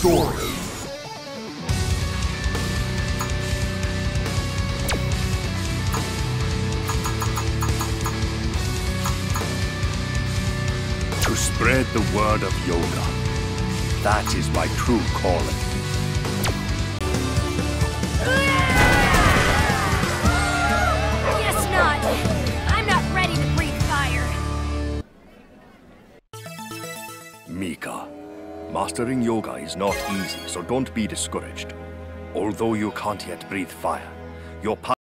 story. To spread the word of yoga. That is my true calling. I'm not ready to breathe fire. Mika, mastering yoga is not easy, so don't be discouraged. Although you can't yet breathe fire, your